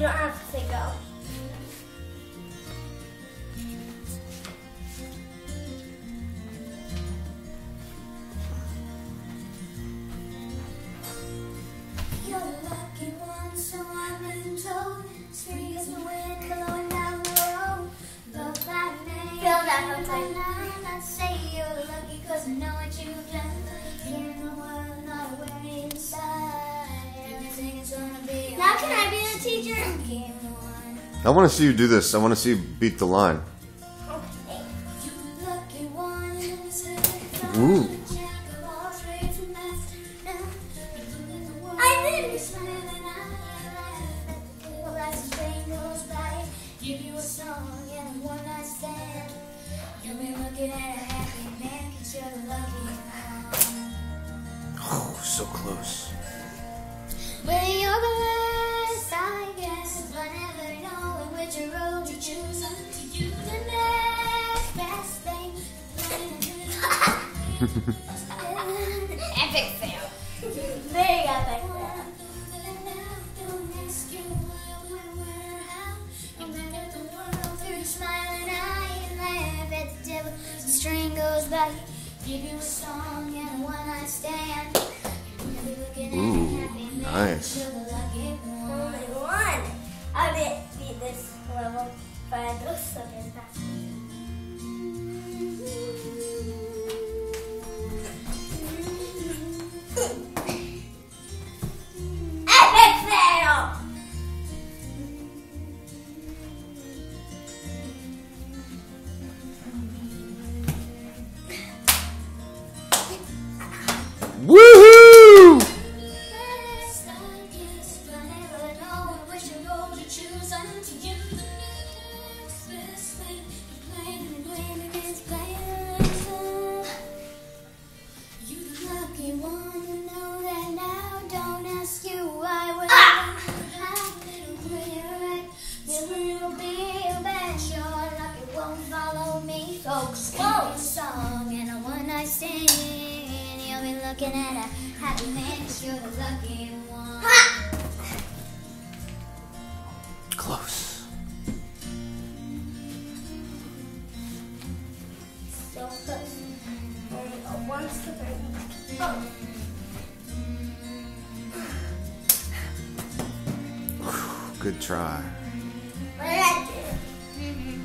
You don't have to say go. You're lucky one, I've been told. Free as the wind blowing down the road. But by name, Feel that time. I say you're lucky 'cause I know what you've done. I want to see you do this. I want to see you beat the line. Okay. You're the lucky Epic fail. Very epic fail. String goes by, give you a song and one night stand. You'll be looking at a Ooh, nice. Woohoo! Ah! Follow me, folks. Whoa. Song and a one night stand looking at a happy man because you're the lucky one. Ha! Close. So close. Only a one Oh. Good try. What did I do? Mm-hmm.